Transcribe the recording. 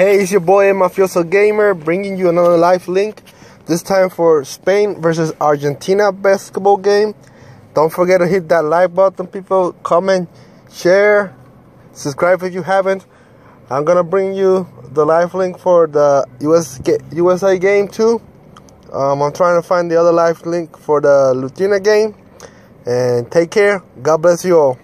Hey, it's your boy Mafioso Gamer bringing you another live link. This time for Spain versus Argentina basketball game. Don't forget to hit that like button, people. Comment, share, subscribe if you haven't. I'm gonna bring you the live link for the US USA game too. Um, I'm trying to find the other live link for the Lutina game. And take care. God bless you all.